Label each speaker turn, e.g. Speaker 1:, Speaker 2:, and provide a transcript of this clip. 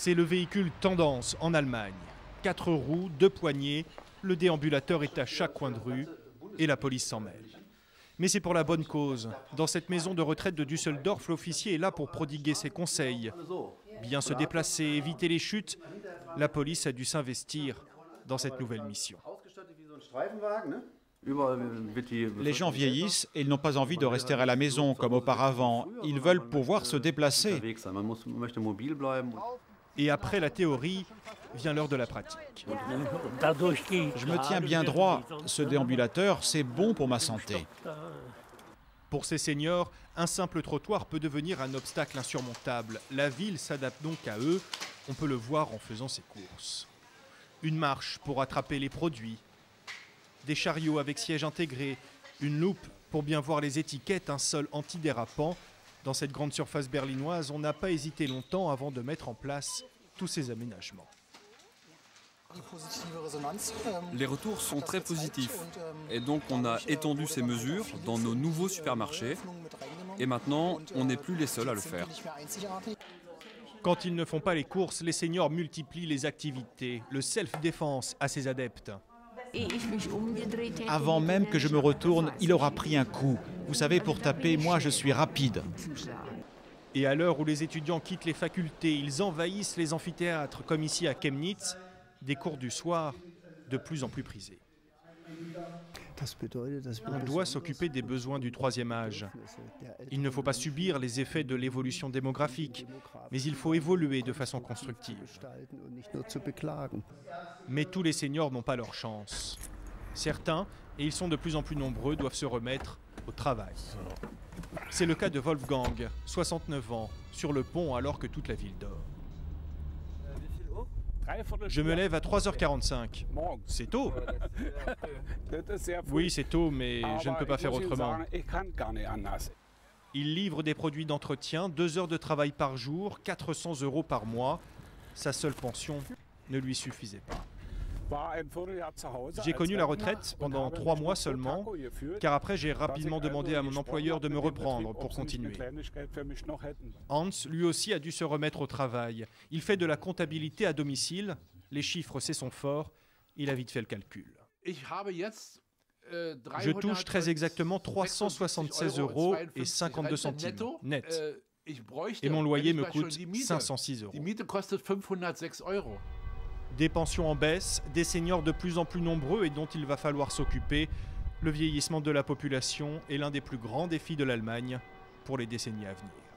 Speaker 1: C'est le véhicule tendance en Allemagne. Quatre roues, deux poignées, le déambulateur est à chaque coin de rue et la police s'en mêle. Mais c'est pour la bonne cause. Dans cette maison de retraite de Düsseldorf, l'officier est là pour prodiguer ses conseils. Bien se déplacer, éviter les chutes. La police a dû s'investir dans cette nouvelle mission.
Speaker 2: Les gens vieillissent et ils n'ont pas envie de rester à la maison comme auparavant. Ils veulent pouvoir se déplacer.
Speaker 1: Et après la théorie, vient l'heure de la pratique.
Speaker 2: Je me tiens bien droit. Ce déambulateur, c'est bon pour ma santé.
Speaker 1: Pour ces seniors, un simple trottoir peut devenir un obstacle insurmontable. La ville s'adapte donc à eux. On peut le voir en faisant ses courses. Une marche pour attraper les produits, des chariots avec siège intégré, une loupe pour bien voir les étiquettes, un sol antidérapant. Dans cette grande surface berlinoise, on n'a pas hésité longtemps avant de mettre en place tous ces aménagements.
Speaker 3: Les retours sont très positifs et donc on a étendu ces mesures dans nos nouveaux supermarchés et maintenant on n'est plus les seuls à le faire.
Speaker 1: Quand ils ne font pas les courses, les seniors multiplient les activités, le self-défense à ses adeptes.
Speaker 2: Avant même que je me retourne, il aura pris un coup. Vous savez, pour taper, moi je suis rapide.
Speaker 1: Et à l'heure où les étudiants quittent les facultés, ils envahissent les amphithéâtres, comme ici à Chemnitz, des cours du soir de plus en plus prisés. On doit s'occuper des besoins du troisième âge. Il ne faut pas subir les effets de l'évolution démographique, mais il faut évoluer de façon constructive. Mais tous les seniors n'ont pas leur chance. Certains, et ils sont de plus en plus nombreux, doivent se remettre au travail. C'est le cas de Wolfgang, 69 ans, sur le pont alors que toute la ville dort. Je me lève à 3h45. C'est tôt. Oui, c'est tôt, mais je ne peux pas faire autrement. Il livre des produits d'entretien, deux heures de travail par jour, 400 euros par mois. Sa seule pension ne lui suffisait pas. J'ai connu la retraite pendant trois mois seulement, car après j'ai rapidement demandé à mon employeur de me reprendre pour continuer. Hans, lui aussi, a dû se remettre au travail. Il fait de la comptabilité à domicile. Les chiffres, c'est son fort. Il a vite fait le calcul. Je touche très exactement 376 euros et 52 centimes net. Et mon loyer me coûte 506 euros. Des pensions en baisse, des seniors de plus en plus nombreux et dont il va falloir s'occuper. Le vieillissement de la population est l'un des plus grands défis de l'Allemagne pour les décennies à venir.